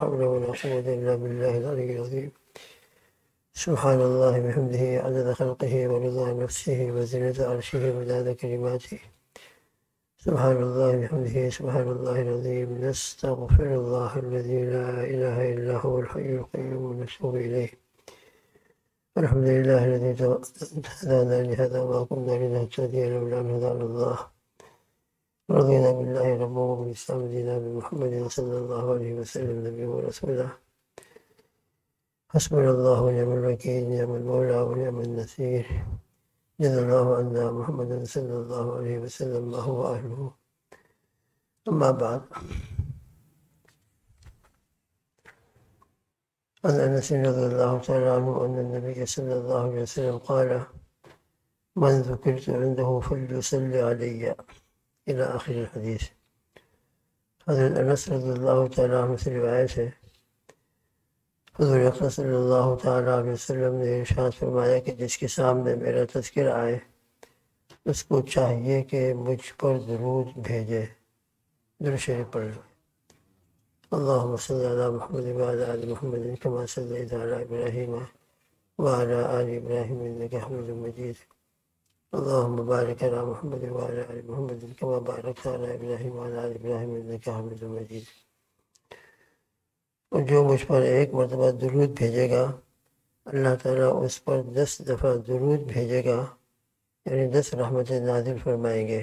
حول ولا قوة إلا بالله العلي العظيم. سبحان الله بحمده عدد خلقه ورضا نفسه وزنة عرشه ومداد كلماته. سبحان الله بحمده سبحان الله العظيم. نستغفر الله الذي لا إله إلا هو الحي القيوم ونتوب إليه. الحمد لله الذي هدانا لهذا ما كنا لنهتدي لولا أن هدانا الله. رضينا بالله ربا وبالإسلام دينا بمحمد صلى الله عليه وسلم نبيه ورسوله. حسبنا الله ونعم الوكيل نعم المولى ونعم النصير. جزا الله عنا محمد صلى الله عليه وسلم ما هو أهله أما بعد عن أنس رضي الله تعالى عنه أن النبي صلى الله عليه وسلم قال من ذكرت عنده فليصلي علي. آخر الحديث. حضرت انس رضی اللہ تعالیٰ عنہ سے روایت ہے حضور اقدس صلی اللہ تعالیٰ علیہ وسلم نے ارشاد فرمایا کہ جس کے سامنے میرا تذکر آئے، اس کو چاہیے کہ مجھ پر درود بھیجے، درود شریف پڑھ لو اللہم صلی علی محمد وعلی آل محمد کما صلی علی ابراہیم وعلی آل ابراہیم انکا حمد مجید۔ اللهم بارك على محمد وعلى ال محمد كما باركت على ابراهيم وعلى ال ابراهيم انك حميد مجيد۔ اور جو مجھ پر ایک مرتبہ درود بھیجے گا، اللہ تعالیٰ اس پر دس دفعہ درود بھیجے گا یعنی دس رحمت نازل فرمائیں گے۔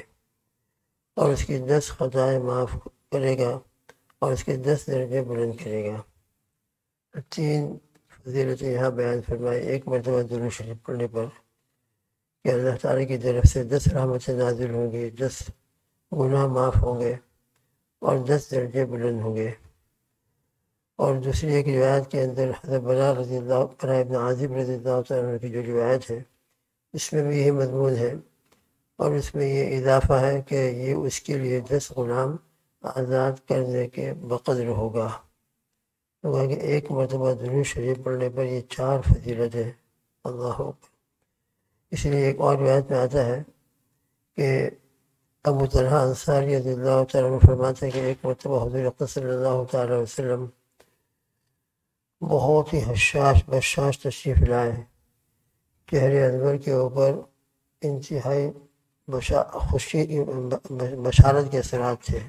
اور اس کی دس خطائیں معاف کرے گا اور اس کے دس درجے بلند کرے گا۔ تین فضیلت یہاں بیان فرمائے ایک مرتبہ درود شریف پڑھنے پر۔ کہ اللہ تعالیٰ کی طرف سے دس رحمت سے نازل ہوں گے، دس گناہ معاف ہوں گے اور دس درجے بلند ہوں گے۔ اور دوسری ایک روایت کے اندر حضرت برا رضی اللہ برا ابن عاظم رضی اللہ تعالیٰ کی جو روایت ہے، اس میں بھی یہی مضمون ہے اور اس میں یہ اضافہ ہے کہ یہ اس کے لیے دس غلام آزاد کرنے کے بقدر ہوگا۔ تو کہ ایک مرتبہ درود شریف پڑھنے پر یہ چار فضیلت ہے اللہ اس لیے ایک اور روایت میں آتا ہے کہ ابو طلحہ انصاری رضی اللہ تعالیٰ عنہ فرماتے ہیں کہ ایک مرتبہ حضور اقدس صلی اللہ تعالیٰ وسلم بہت ہی حشاش بشاش تشریف لائے چہرے انور کے اوپر انتہائی بشا، خوشی، بشارت کے اثرات تھے۔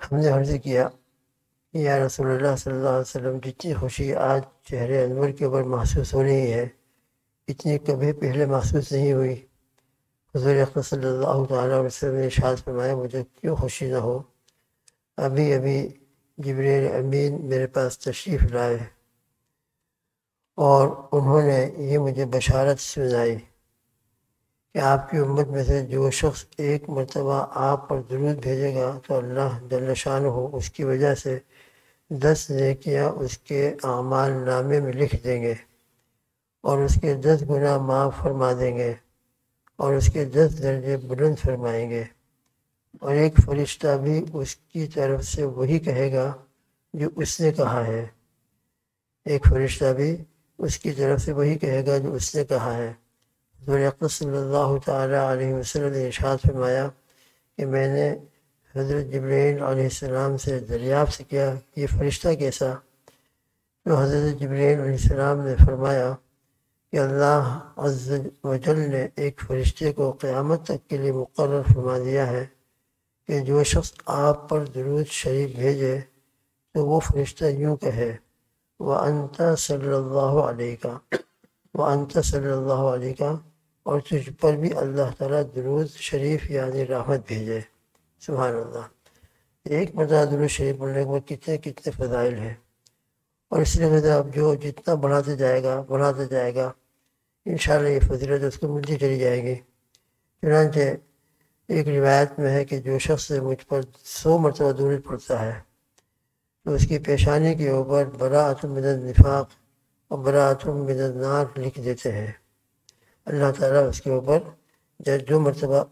ہم نے عرض کیا یا رسول اللہ صلی اللہ علیہ وسلم، جتنی خوشی آج چہرے انور کے اوپر محسوس ہو رہی ہے اتنی کبھی پہلے محسوس نہیں ہوئی۔ حضور اخبر صلی اللہ تعالیٰ علیہ وسلم نے اشاعت فرمایا، مجھے کیوں خوشی نہ ہو؟ ابھی ابھی جبریل امین میرے پاس تشریف لائے اور انہوں نے یہ مجھے بشارت سنائی کہ آپ کی امت میں سے جو شخص ایک مرتبہ آپ پر درود بھیجے گا تو اللہ جل شان ہو اس کی وجہ سے دس نیکیاں اس کے اعمال نامے میں لکھ دیں گے۔ اور اس کے دس گناہ معاف فرما دیں گے اور اس کے دس درجے بلند فرمائیں گے۔ اور ایک فرشتہ بھی اس کی طرف سے وہی کہے گا جو اس نے کہا ہے۔ ایک فرشتہ بھی اس کی طرف سے وہی کہے گا جو اس نے کہا ہے۔ حضور صلی اللہ تعالیٰ علیہ وسلم نے ارشاد فرمایا کہ میں نے حضرت جبرین علیہ السلام سے دریافت کیا یہ فرشتہ کیسا۔ تو حضرت جبرین علیہ السلام نے فرمایا کہ اللہ عز و جل نے ایک فرشتے کو قیامت تک کے لیے مقرر فرما دیا ہے کہ جو شخص آپ پر درود شریف بھیجے تو وہ فرشتہ یوں کہے وہ انتا صلی اللہ علیہ کا وہ انتا صلی اللہ علیہ کا اور تجھ پر بھی اللہ تعالیٰ درود شریف یعنی رحمت بھیجے۔ سبحان اللہ۔ ایک مرتبہ درود شریف پڑھنے کے بعد کتنے کتنے فضائل ہیں۔ اور اس لیے اب جو جتنا بڑھاتے جائے گا، بڑھاتے جائے گا، انشاءاللہ یہ فضیلت اس کو ملتی چلی جائے گی۔ چنانچہ ایک روایت میں ہے کہ جو شخص مجھ پر سو مرتبہ درود پڑتا ہے، تو اس کی پیشانی کے اوپر براعت من النفاق اور براعت من النار لکھ دیتے ہیں۔ اللہ تعالیٰ اس کے اوپر جب جو مرتبہ،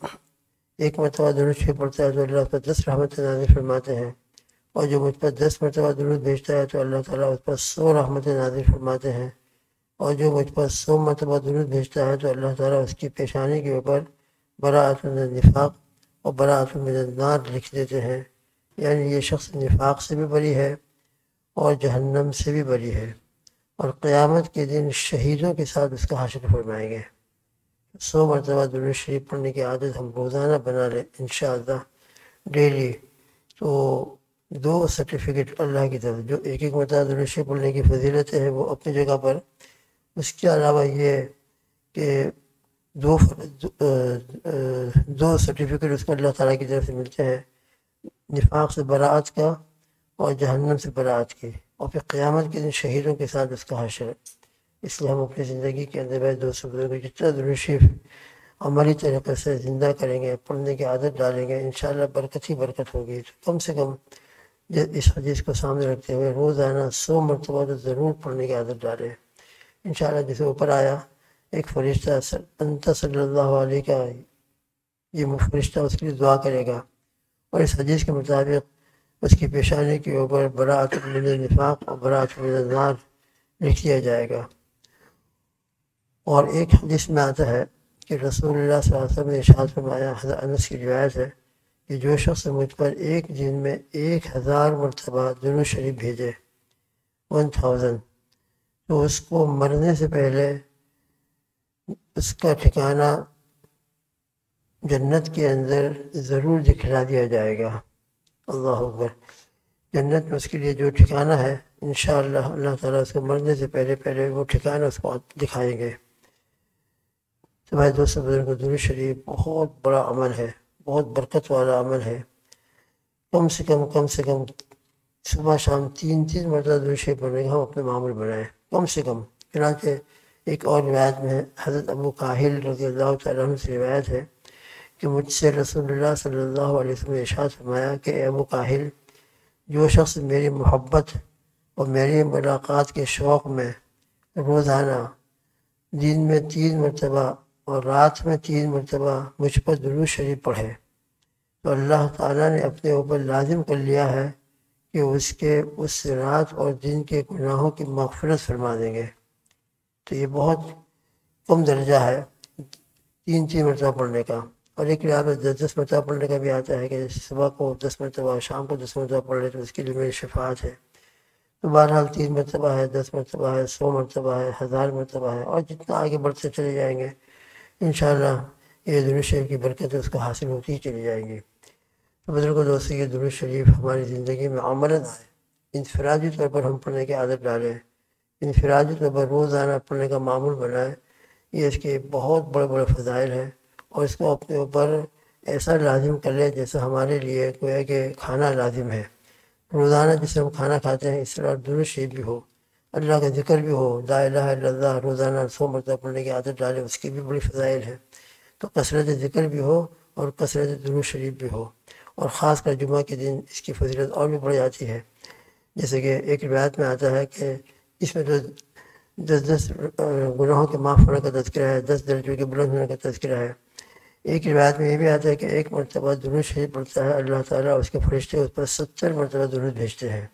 ایک مرتبہ درود شریف پڑتا ہے تو اللہ پر دس رحمت نازل فرماتے ہیں۔ اور جو مجھ پر دس مرتبہ درود بھیجتا ہے تو اللہ تعالیٰ اس پر سو رحمت نازل فرماتے ہیں۔ اور جو مجھ پر سو مرتبہ درود بھیجتا ہے تو اللہ تعالیٰ اس کی پیشانی کے اوپر براعت النفاق اور براعت النار لکھ دیتے ہیں۔ یعنی یہ شخص نفاق سے بھی بری ہے اور جہنم سے بھی بری ہے۔ اور قیامت کے دن شہیدوں کے ساتھ اس کا حاصل فرمائیں گے سو مرتبہ درود شریف پڑھنے کی عادت ہم روزانہ بنا لیں انشاءاللہ۔ ڈیلی تو دو سرٹیفکیٹ اللہ کی طرف، جو ایک ایک مرتبہ درود شریف پڑھنے کی فضیلت ہے، وہ اپنی جگہ پر۔ اس کے علاوہ یہ کہ دو دو سرٹیفکیٹ اس کو اللہ تعالیٰ کی طرف سے ملتے ہیں۔ نفاق سے برات کا اور جہنم سے برات کی اور پھر قیامت کے دن شہیدوں کے ساتھ اس کا حشر۔ اس لیے ہم اپنی زندگی کے اندر بھائی دو سو کو جتنا درشیف عملی طریقے سے زندہ کریں گے، پڑھنے کی عادت ڈالیں گے، انشاءاللہ برکت ہی برکت ہوگی۔ تو کم سے کم اس حدیث کو سامنے رکھتے ہوئے روزانہ سو مرتبہ تو ضرور پڑھنے کی عادت ڈالیں انشاءاللہ جسے اوپر آیا، ایک فرشتہ انت صلی اللہ علیہ کا یہ فرشتہ اس کے لیے دعا کرے گا۔ اور اس حدیث کے مطابق اس کی پیشانی کے اوپر بڑا من نفاق اور بڑا من النار لکھ دیا جائے گا۔ اور ایک حدیث میں آتا ہے کہ رسول اللہ صلی اللہ علیہ وسلم نے اشاعت فرمایا، حضرت انس کی روایت ہے کہ جو شخص مجھ پر ایک دن میں ایک ہزار مرتبہ دونوں شریف بھیجے ون تھاؤزنڈ تو اس کو مرنے سے پہلے اس کا ٹھکانہ جنت کے اندر ضرور دکھلا دیا جائے گا۔ اللہ اکبر۔ جنت میں اس کے لیے جو ٹھکانہ ہے، انشاءاللہ اللہ تعالیٰ اس کو مرنے سے پہلے پہلے وہ ٹھکانہ اس کو دکھائیں گے۔ تو بھائی دوست بزرگ درو شریف بہت بڑا عمل ہے۔ بہت برکت والا عمل ہے۔ کم سے کم کم سے کم صبح شام تین تین مرتبہ درو شریف پڑھنے کا ہم اپنے معمول بنائیں۔ کم سے کم، چنانچہ ایک اور روایت میں حضرت ابو کاہل رضی اللہ تعالیٰ عنہ سے روایت ہے کہ مجھ سے رسول اللہ صلی اللہ علیہ وسلم نے ارشاد فرمایا کہ اے ابو کاہل، جو شخص میری محبت اور میری ملاقات کے شوق میں روزانہ دن میں تین مرتبہ اور رات میں تین مرتبہ مجھ پر درو شریف پڑھے۔ تو اللہ تعالیٰ نے اپنے اوپر لازم کر لیا ہے کہ اس کے، اس رات اور دن کے گناہوں کی مغفرت فرما دیں گے۔ تو یہ بہت کم درجہ ہے تین تین مرتبہ پڑھنے کا۔ اور ایک لحاظ دس دس مرتبہ پڑھنے کا بھی آتا ہے کہ صبح کو دس مرتبہ، شام کو دس مرتبہ پڑھ لے تو اس کے لیے میری شفاعت ہے۔ تو بہرحال تین مرتبہ ہے، دس مرتبہ ہے، سو مرتبہ ہے، ہزار مرتبہ ہے اور جتنا آگے بڑھتے چلے جائیں گے انشاءاللہ یہ درود شریف کی برکت اس کو حاصل ہوتی ہی چلی جائیں گی۔ تو بزرگ دوستوں یہ درود شریف ہماری زندگی میں عملاً آئے انفرادی طور پر ہم پڑھنے کی عادت ڈالیں، انفرادی طور پر روزانہ پڑھنے کا معمول بنائے یہ اس کے بہت بڑے بڑے فضائل ہیں اور اس کو اپنے اوپر ایسا لازم کر لے جیسے ہمارے لیے کوئی کہ کھانا لازم ہے۔ روزانہ جسے ہم کھانا کھاتے ہیں، اس طرح درشید بھی ہو۔ اللہ کا ذکر بھی ہو، لا الہ الا اللہ، روزانہ سو مرتبہ پڑھنے کی عادت ڈالے، اس کی بھی بڑی فضائل ہے۔ تو کثرت ذکر بھی ہو اور کثرت درو شریف بھی ہو۔ اور خاص کر جمعہ کے دن اس کی فضیلت اور بھی بڑھ جاتی ہے۔ جیسے کہ ایک روایت میں آتا ہے کہ اس میں تو دس دس گناہوں کے معاف ہونے کا تذکرہ ہے، دس درجوں کے بلند ہونے کا تذکرہ ہے۔ ایک روایت میں یہ بھی آتا ہے کہ ایک مرتبہ درود شریف پڑھتا ہے، اللہ تعالیٰ اس کے فرشتے اس پر ستر مرتبہ درود بھیجتے ہیں۔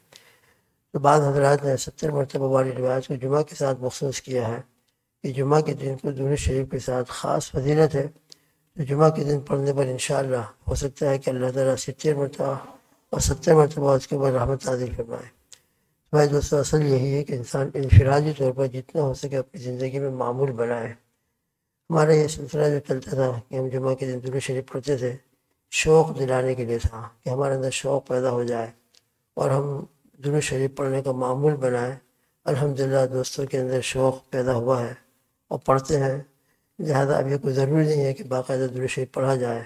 تو بعض حضرات نے ستر مرتبہ والی روایت کو جمعہ کے ساتھ مخصوص کیا ہے کہ جمعہ کے دن کو درود شریف کے ساتھ خاص فضیلت ہے۔ تو جمعہ کے دن پڑھنے پر انشاءاللہ ہو سکتا ہے کہ اللہ تعالیٰ ستر مرتبہ اور ستر مرتبہ اس کے بعد رحمت عادل فرمائے۔ بھائی دوستوں اصل یہی ہے کہ انسان انفرادی طور پر جتنا ہو سکے اپنی زندگی میں معمول بنائے۔ ہمارا یہ سلسلہ جو چلتا تھا کہ ہم جمعہ کے دن درو شریف پڑھتے تھے، شوق دلانے کے لیے تھا کہ ہمارے اندر شوق پیدا ہو جائے اور ہم درو شریف پڑھنے کا معمول بنائیں الحمدللہ دوستوں کے اندر شوق پیدا ہوا ہے اور پڑھتے ہیں۔ لہٰذا اب یہ کوئی ضروری نہیں ہے کہ باقاعدہ درو شریف پڑھا جائے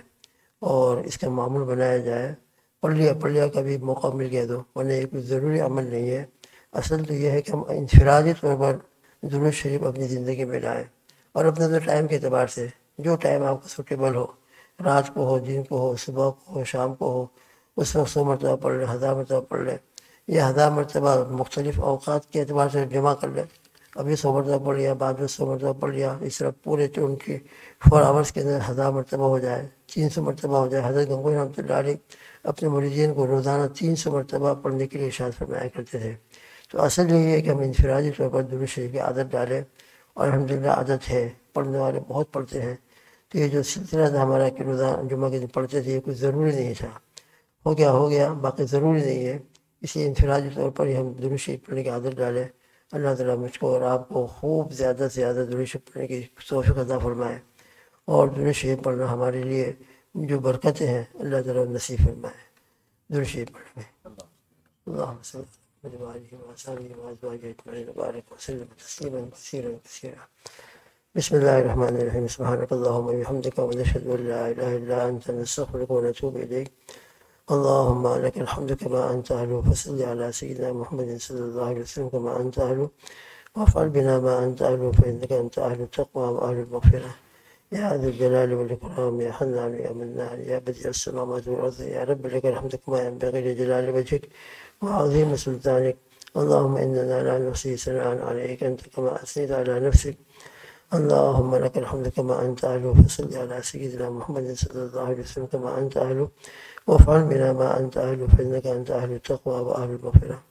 اور اس کا معمول بنایا جائے۔ پڑھ لیا پڑھ لیا کا بھی موقع مل گیا تو، ورنہ یہ کوئی ضروری عمل نہیں ہے۔ اصل تو یہ ہے کہ ہم انفرادی طور پر درود شریف اپنی زندگی میں لائیں اور اپنے تو ٹائم کے اعتبار سے جو ٹائم آپ کو سوٹیبل ہو، رات کو ہو، دن کو ہو، صبح کو ہو، شام کو ہو، اس وقت سو مرتبہ پڑھ لیں ہزار مرتبہ پڑھ لیں یا ہزار مرتبہ مختلف اوقات کے اعتبار سے جمع کر لیں ابھی سو مرتبہ پڑھ لیا، بعد میں سو مرتبہ پڑھ لیا، اس طرح پورے ان کی فور آورس کے اندر ہزار مرتبہ ہو جائے، تین سو مرتبہ ہو جائے۔ حضرت گنگوئی رحمۃ اللہ علیہ اپنے مریدین کو روزانہ تین سو مرتبہ پڑھنے کے لیے ارشاد فرمایا کرتے تھے۔ تو اصل یہی ہے کہ ہم انفرادی طور پر درود شریف کی عادت ڈالیں اور الحمدللہ عادت ہے، پڑھنے والے بہت پڑھتے ہیں۔ تو یہ جو سلسلہ تھا ہمارا کہ روزانہ جمعہ کے دن پڑھتے تھے، یہ کوئی ضروری نہیں تھا۔ ہو گیا ہو گیا، باقی ضروری نہیں ہے۔ اسی انفرادی طور پر ہی ہم شریف پڑھنے کی عادت ڈالیں۔ اللہ تعالیٰ مجھ کو اور آپ کو خوب زیادہ سے زیادہ شریف پڑھنے کی توفیق عطا فرمائے۔ اور شریف پڑھنا ہمارے لیے جو برکتیں ہیں، اللہ تعالیٰ نصیب فرمائے۔ شریف پڑھنے۔ اللہ بسم الله الرحمن الرحيم سبحانك اللهم وبحمدك ونشهد ان لا اله الا انت نستغفرك ونتوب اليك اللهم لك الحمد كما أنت أهله فصل على سيدنا محمد صلى الله عليه وسلم كما أنت أهله وافعل بنا ما أنت أهله فإنك أنت أهل التقوى وأهل المغفرة. يا ذا الجلال والإكرام يا حنان يا منان يا بديع السماوات والأرض يا رب لك الحمد كما ينبغي لجلال وجهك وعظيم سلطانك. اللهم إننا لا نحصي ثناء عليك أنت كما أثنيت على نفسك. اللهم لك الحمد كما أنت أهله فصل على سيدنا محمد صلى الله عليه وسلم كما أنت أهله وافعل بنا ما أنت أهل فإنك أنت أهل التقوى وأهل المغفرة.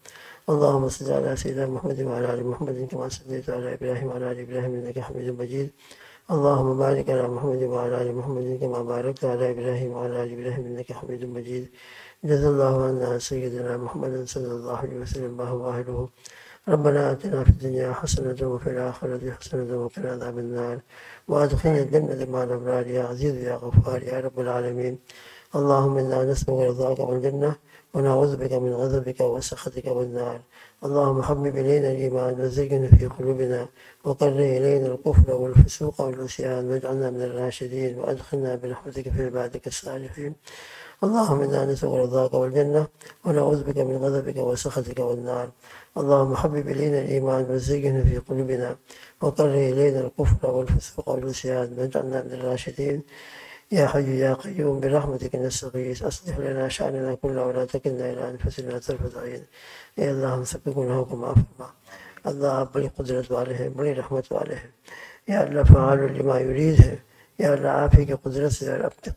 اللهم صل على سيدنا محمد وعلى آل محمد كما صليت على إبراهيم وعلى آل إبراهيم إنك حميد مجيد. اللهم بارك على محمد وعلى آل محمد كما باركت على إبراهيم وعلى آل إبراهيم إنك حميد مجيد. جزا الله عنا سيدنا محمد صلى الله عليه وسلم ما هو أهله. ربنا آتنا في الدنيا حسنة وفي الآخرة حسنة وقنا عذاب النار. وأدخلنا الجنة مع الأبرار يا عزيز يا غفار يا رب العالمين. اللهم إنا نسألك رضاك والجنة ونعوذ بك من غضبك وسخطك والنار. اللهم حبب إلينا الإيمان وزين في قلوبنا وقر إلينا الكفر والفسوق والعصيان واجعلنا من الراشدين وأدخلنا برحمتك في عبادك الصالحين. اللهم إنا نسألك رضاك والجنة ونعوذ بك من غضبك وسخطك والنار. اللهم حبب إلينا الإيمان وزينه في قلوبنا وقرر إلينا الكفر والفسوق والعصيان واجعلنا من الراشدين. يا حي يا قيوم برحمتك نستغيث. أصلح لنا شأننا كله ولا تكلنا إلى أنفسنا طرفة عين. يا اللهم سبقنا كما عفوا الله بلي قدرته عليهم بلي رحمته عليهم. يا الله فعال لما يريد يا الله عافيك قدرت يا رب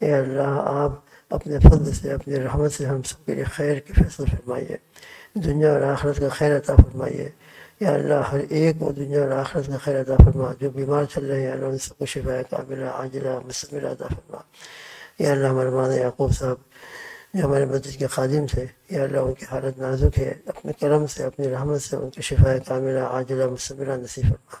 اے اللہ، آپ اپنے فضل سے، اپنی رحمت سے ہم سب کے لیے خیر کے فیصلہ فرمائیے۔ دنیا اور آخرت کا خیر عطا فرمائیے۔ یا اللہ، ہر ایک وہ دنیا اور آخرت کا خیر عطا فرما۔ جو بیمار چل رہے ہیں، اللہ ان سب کو شفا قابلہ عاجلہ مستمل عطا فرما۔ یا اللہ، ہمارے مانا یعقوب صاحب جو ہمارے مسجد کے خادم تھے، یا اللہ، ان کی حالت نازک ہے۔ اپنے کرم سے، اپنی رحمت سے ان کی شفا کاملہ، عاجلہ مستملہ نصیب فرما۔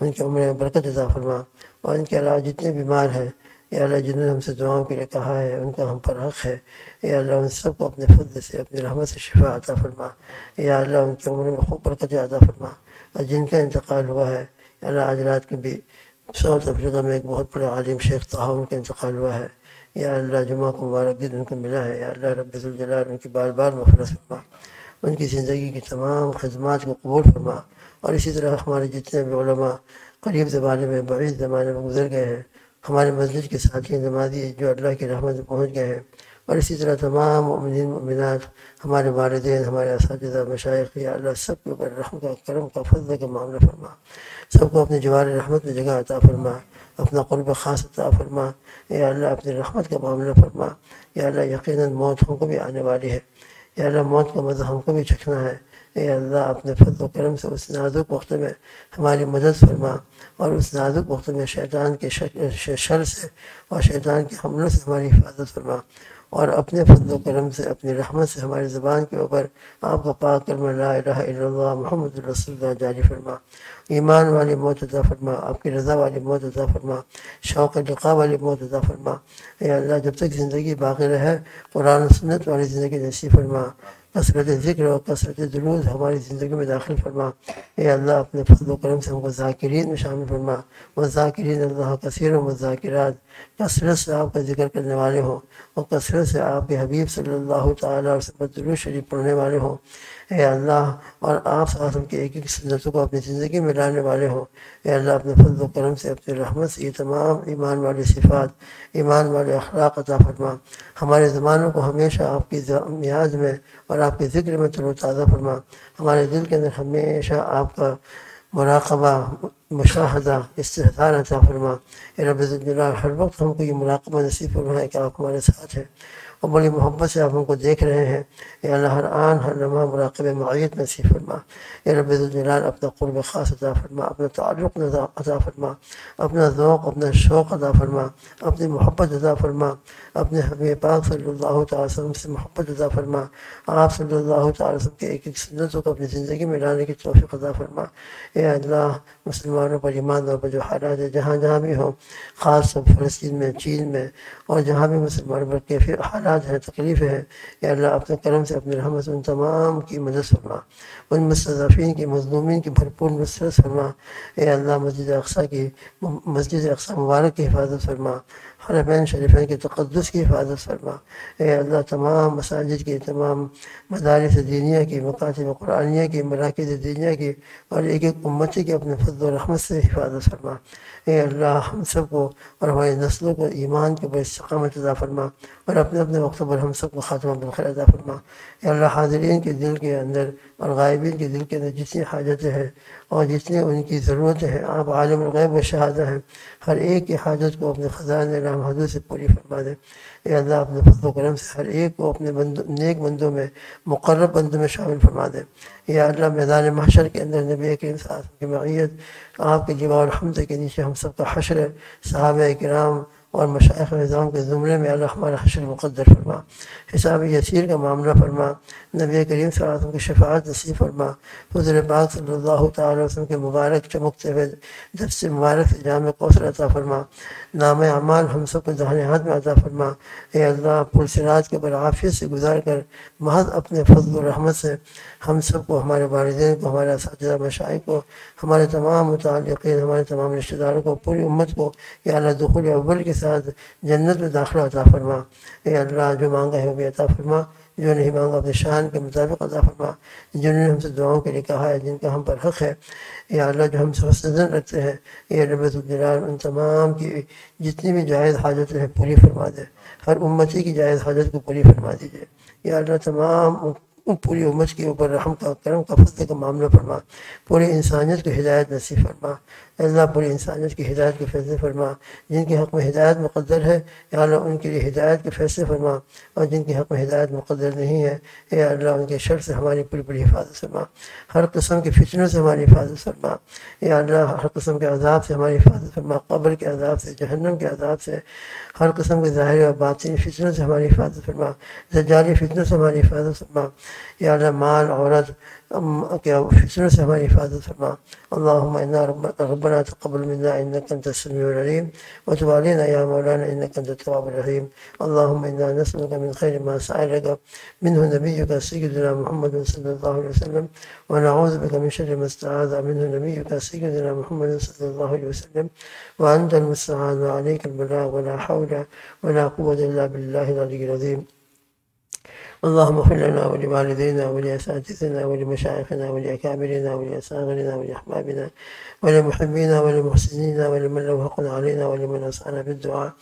ان کی عمر برکت عطا فرما۔ اور ان کے علاوہ جتنے بیمار ہیں یا اللہ جنہوں نے ہم سے دعاؤں کے لیے کہا ہے، ان کا ہم پر حق ہے۔ یا اللہ ان سب کو اپنے فضل سے، اپنی رحمت سے شفا عطا فرما۔ یا اللہ ان کی عمر میں خوب برکت عطا فرما۔ اور جن کا انتقال ہوا ہے، یا اللہ آج رات کے بھی ساؤتھ افریقہ میں ایک بہت بڑے عالم شیخ تعاون کا انتقال ہوا ہے۔ یا اللہ جمعہ کو مبارک دن ان کو ملا ہے۔ یا اللہ رب الجلال ان کی بار بار مفرت فرما۔ ان کی زندگی کی تمام خدمات کو قبول فرما۔ اور اسی طرح ہمارے جتنے بھی علماء قریب زمانے میں، بعید زمانے میں گزر گئے ہیں ہمارے مسجد کے ساتھی نمازی جو اللہ کی رحمت میں پہنچ گئے ہیں۔ اور اسی طرح تمام مؤمنین، مؤمنات، ہمارے والدین، ہمارے اساتذہ مشائق یا اللہ سب کے اوپر رحم کا کرم کا فضل کا معاملہ فرما۔ سب کو اپنے جوار رحمت میں جگہ عطا فرما۔ اپنا قرب خاص عطا فرما۔ یا اللہ اپنی رحمت کا معاملہ فرما۔ یا اللہ یقیناً موت ہم کو بھی آنے والی ہے۔ یا اللہ موت کا مزہ ہم کو بھی چکھنا ہے۔ اے اللہ اپنے فضل و کرم سے اس نازک وقت میں ہماری مدد فرما اور اس نازک وقت میں شیطان کے شر سے اور شیطان کے حملوں سے ہماری حفاظت فرما اور اپنے فضل و کرم سے، اپنی رحمت سے ہماری زبان کے اوپر آپ کا پاک کرم لا الہ الا اللہ محمد الرسول اللہ جاری فرما۔ ایمان والی موت عطا فرما، آپ کی رضا والی موت عطا فرما، شوق لقاء والی موت عطا فرما۔ اے اللہ، جب تک زندگی باقی رہے، قرآن و سنت والی زندگی نصیب فرما۔ کثرت ذکر اور کثرت درود ہماری زندگی میں داخل فرما۔ اے اللہ، اپنے فضل و کرم سے ہم کو ذاکرین میں شامل فرما۔ وہ ذاکرین اللہ کثیر و ذاکرات کثرت سے آپ کا ذکر کرنے والے ہوں اور کثرت سے آپ کے حبیب صلی اللہ تعالیٰ اور سب شریف پڑھنے والے ہوں۔ اے اللہ، اور آپ وسلم کے ایک ایک سنتوں کو اپنی زندگی میں لانے والے ہوں اے اللہ، اپنے فضل و کرم سے، اپنی رحمت سے یہ تمام ایمان والی صفات، ایمان والے اخلاق عطا فرما۔ ہمارے زمانوں کو ہمیشہ آپ کی میاض میں اور آپ کے ذکر میں تر و تازہ فرما۔ ہمارے دل کے اندر ہمیشہ آپ کا مراقبہ، مشاہدہ استحصال عطا فرما۔ اے رب الجلال، ہر وقت ہم کو یہ مراقبہ نصیب فرمائے کہ آپ ہمارے ساتھ ہیں۔ اور بڑی محبت سے آپ ہم کو دیکھ رہے ہیں۔ اے اللہ، ہر آن، ہر لمحہ مراقب معیت نصیب فرما۔ اے رب الجلال اپنا قرب خاص عطا فرما، اپنا تعلق عطا فرما، اپنا ذوق، اپنا شوق عطا فرما، اپنی محبت عطا فرما، اپنے حبیب پاک صلی اللہ تعالی وسلم سے محبت عطا فرما۔ آپ صلی اللہ تعالی وسلم کے ایک ایک سنتوں کو اپنی زندگی میں لانے کی توفیق عطا فرما۔ اے اللہ، مسلمانوں پر ایمان پر جو حالات ہے جہاں جہاں بھی ہوں، خاص سب فلسطین میں، چین میں، اور جہاں بھی مسلمانوں پر کیفی حالات ہیں تکلیفیں ہیں یا اللہ اپنے کرم سے اپنے رحمت ان تمام کی مدد فرما، ان مستضفین کی مظلومین کی بھرپور مسرت فرما۔ اے اللہ، مسجد اقسا کی مسجد اقسا مبارک کی حفاظت فرما۔ حرمین شریفین کے تقدس کی حفاظت فرما۔ اے اللہ، تمام مساجد کی، تمام مدارس دینیا کی، مکاتب قرآنیہ کی، مراکز دینیا کی اور ایک ایک امتی کے اپنے فضل و رحمت سے حفاظت فرما۔ اے اللہ، ہم سب کو اور ہماری نسلوں کو ایمان کے بڑے استقامت عطا فرما اور اپنے اپنے وقت پر ہم سب کو خاتمہ بالخیر عطا فرما۔ اے اللہ، حاضرین کے دل کے اندر اور غائبین کے دل کے اندر جتنی حاجتیں ہیں اور جتنی ان کی ضرورتیں ہیں، آپ عالم الغیب و شہادہ ہیں، ہر ایک کی حاجت کو اپنے خزان رحم حضور سے پوری فرما دیں۔ اے اللہ، اپنے فضل و کرم سے ہر ایک کو اپنے بندوں نیک بندوں میں، مقرب بندوں میں شامل فرما دیں۔ یا اللہ، میدان محشر کے اندر نبی کریم صاحب کی معیت، آپ کے جواب الحمد کے نیچے ہم سب کا حشر صحابہ کرام اور مشائق نظام کے زمرے میں اللہ ہمارا حشر مقدر فرما۔ حساب یسیر کا معاملہ فرما۔ نبی کریم صلی اللہ علیہ وسلم کی شفاعت نصیب فرما۔ حضر پاک صلی اللہ تعالی وسلم کے مبارک چمکتے ہوئے جب سے مبارک سے جامع کوثر عطا فرما۔ نام اعمال ہم سب کو دہنے ہاتھ میں عطا فرما۔ اے اللہ پرسرات کے برعافیت سے گزار کر محض اپنے فضل و رحمت سے ہم سب کو، ہمارے والدین کو، ہمارے اساتذہ مشائق کو، ہمارے تمام متعلقین، ہمارے تمام رشتہ داروں کو، پوری امت کو، یا اللہ دخول اول کے ساتھ جنت میں داخلہ عطا فرما۔ اے اللہ، جو مانگا ہے وہ بھی عطا فرما۔ جو نہیں مانگا، اپنے شان کے مطابق عطا فرما۔ جنہوں نے ہم سے دعاؤں کے لیے کہا ہے، جن کا ہم پر حق ہے۔ یا اللہ، جو ہم سے حسن رکھتے ہیں یہ رب الجلال، ان تمام کی جتنی بھی جائز حاجتیں ہیں، پوری فرما دے۔ ہر امتی کی جائز حاجت کو پوری فرما دیجیے یا اللہ، تمام پوری امت کے اوپر رحم کا، کرم کا، فضل کا معاملہ فرما۔ پوری انسانیت کو ہدایت نصیب فرما۔ اللہ پوری انسانیت کی ہدایت کے فیصلے فرما، جن کے حق میں ہدایت مقدر ہے، یا اللہ ان کے لیے ہدایت کے فیصلے فرما، اور جن کے حق میں ہدایت مقدر نہیں ہے، اے اللہ ان کے شر سے ہماری پوری پوری حفاظت فرما۔ ہر قسم کے فتنوں سے ہماری حفاظت فرما۔ یا اللہ ہر قسم کے عذاب سے ہماری حفاظت فرما۔ قبر کے عذاب سے، جہنم کے عذاب سے، ہر قسم کے ظاہر اور باطنی فتنوں سے ہماری حفاظت فرما۔ زجالی فتنوں سے ہماری حفاظت فرما۔ یا اللہ مال، عورت فتنوں سے ہماری حفاظت فرما اللهم إنا ربنا تقبل منا إنك أنت السميع العليم وتب علينا يا مولانا إنك أنت التواب الرحيم. اللهم إنا نسألك من خير ما سألك منه نبيك سيدنا محمد صلى الله عليه وسلم ونعوذ بك من شر ما استعاذ منه نبيك سيدنا محمد صلى الله عليه وسلم. وأنت المستعان وعليك البلاغ ولا حول ولا قوة إلا بالله العلي العظيم. اللهم اغفر لنا ولوالدينا ولأساتذتنا ولمشايخنا ولأكابرنا ولأصاغرنا ولأحبابنا ولمحبينا ولمحسنين ولمن حق علينا ولمن أصعنا بالدعاء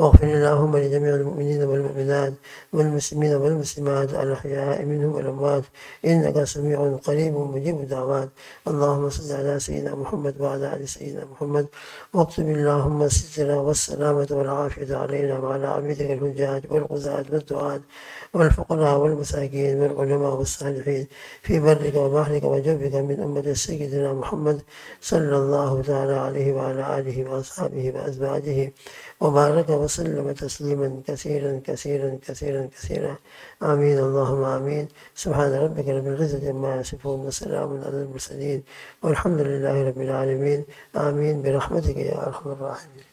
واغفر اللهم لجميع المؤمنين والمؤمنات والمسلمين والمسلمات الأحياء منهم والأموات إنك سميع قريب مجيب الدعوات. اللهم صل على سيدنا محمد وعلى آل سيدنا محمد. واكتب اللهم الستر والسلامة والعافية علينا وعلى عبيدك الحجاج والغزاة والدعاة والفقراء والمساكين والعلماء والصالحين. في برك وبحرك وجبك من أمة سيدنا محمد صلى الله تعالى عليه وعلى آله وأصحابه وأزواجه. وبارك وسلم تسليما كثيرا كثيرا كثيرا كثيرا. آمين. اللهم آمين. سبحان ربك رب العزة عما يصفون وسلام على المرسلين. والحمد لله رب العالمين. آمين. برحمتك يا أرحم الراحمين.